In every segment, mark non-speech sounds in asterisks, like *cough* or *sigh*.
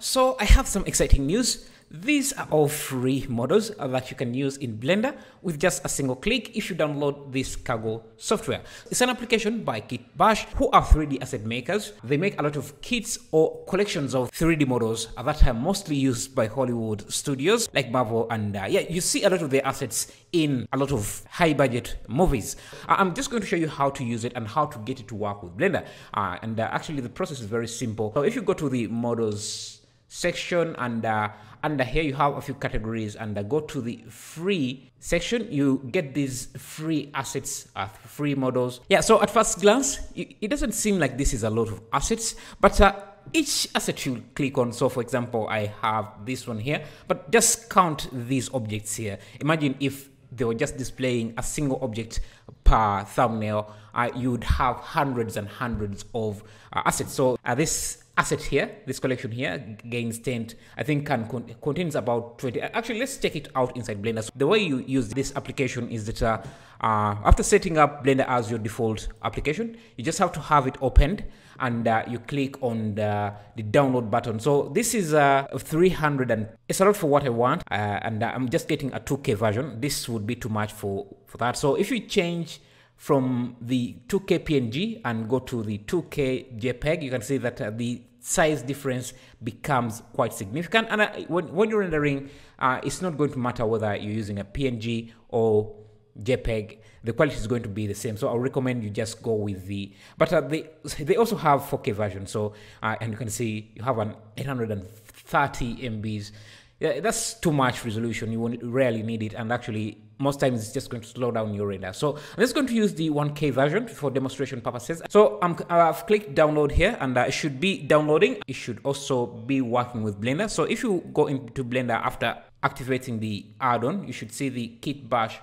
So I have some exciting news. These are all free models that you can use in Blender with just a single click if you download this Cargo software. It's an application by Kitbash, who are 3D asset makers. They make a lot of kits or collections of 3D models that are mostly used by Hollywood studios like Marvel and uh, yeah, you see a lot of their assets in a lot of high budget movies. Uh, I'm just going to show you how to use it and how to get it to work with Blender. Uh, and uh, actually the process is very simple. So if you go to the models section and uh, under here you have a few categories and uh, go to the free section. You get these free assets uh, free models. Yeah so at first glance it doesn't seem like this is a lot of assets but uh, each asset you click on so for example i have this one here but just count these objects here. Imagine if they were just displaying a single object per thumbnail uh, you would have hundreds and hundreds of uh, assets. So uh, this asset here, this collection here, gains 10, I think can con contains about 20. Actually, let's take it out inside Blender. So the way you use this application is that uh, uh, after setting up Blender as your default application, you just have to have it opened and uh, you click on the, the, download button. So this is a uh, 300 and it's a lot for what I want. Uh, and I'm just getting a 2K version. This would be too much for, for that. So if you change from the 2K PNG and go to the 2K JPEG, you can see that uh, the size difference becomes quite significant. And uh, when, when you're rendering, uh, it's not going to matter whether you're using a PNG or JPEG, the quality is going to be the same. So I'll recommend you just go with the, but uh, they, *laughs* they also have 4K version. So, uh, and you can see you have an 830 MBs. Yeah, that's too much resolution. You won't rarely need it. And actually most times it's just going to slow down your radar. So I'm just going to use the 1K version for demonstration purposes. So i have clicked download here and uh, it should be downloading. It should also be working with Blender. So if you go into Blender after activating the add-on, you should see the kit bash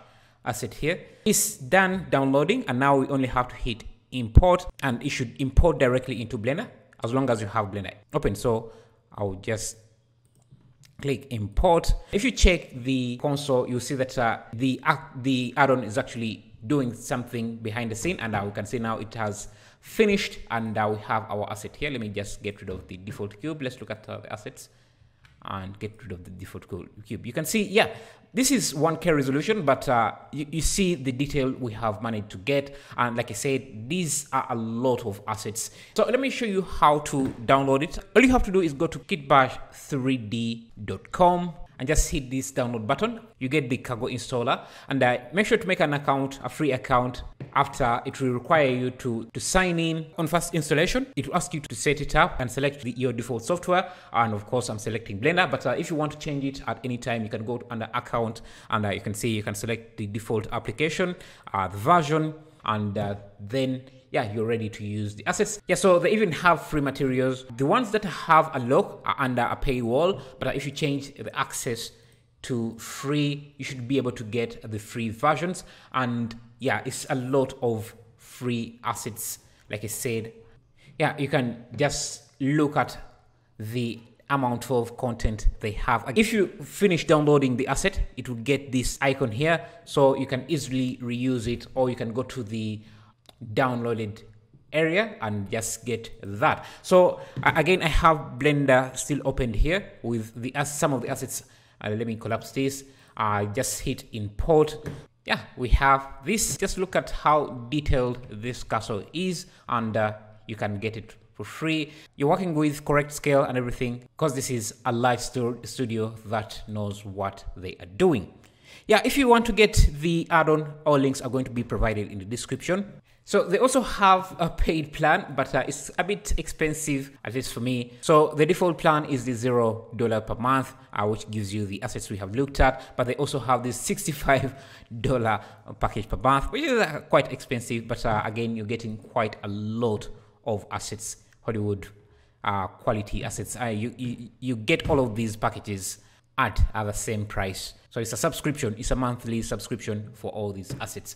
asset here. It's done downloading and now we only have to hit import and it should import directly into Blender as long as you have Blender open. So I'll just click import. If you check the console, you'll see that uh, the, uh, the add-on is actually doing something behind the scene and uh, we can see now it has finished and uh, we have our asset here. Let me just get rid of the default cube. Let's look at uh, the assets and get rid of the default cube. You can see, yeah, this is 1K resolution, but uh, you, you, see the detail we have managed to get. And like I said, these are a lot of assets. So let me show you how to download it. All you have to do is go to kitbash3d.com and just hit this download button. You get the cargo installer and uh, make sure to make an account, a free account. After it will require you to, to sign in on first installation. It will ask you to set it up and select the, your default software. And of course, I'm selecting Blender, but uh, if you want to change it at any time, you can go under account and uh, you can see you can select the default application, uh, the version, and uh, then yeah, you're ready to use the assets. Yeah, so they even have free materials. The ones that have a lock are under a paywall, but if you change the access to free, you should be able to get the free versions. And yeah, it's a lot of free assets. Like I said, yeah, you can just look at the amount of content they have. If you finish downloading the asset, it will get this icon here. So you can easily reuse it or you can go to the downloaded area and just get that. So again, I have Blender still opened here with the some of the assets. Let me collapse this. I just hit import. Yeah, we have this. Just look at how detailed this castle is and uh, you can get it for free. You're working with correct scale and everything because this is a live studio that knows what they are doing. Yeah, if you want to get the add-on, all links are going to be provided in the description. So they also have a paid plan, but uh, it's a bit expensive, at least for me. So the default plan is the zero dollar per month, uh, which gives you the assets we have looked at. But they also have this sixty-five *laughs* dollar package per month, which is uh, quite expensive. But uh, again, you're getting quite a lot of assets, Hollywood uh, quality assets. Uh, you, you you get all of these packages at, at the same price. So it's a subscription. It's a monthly subscription for all these assets.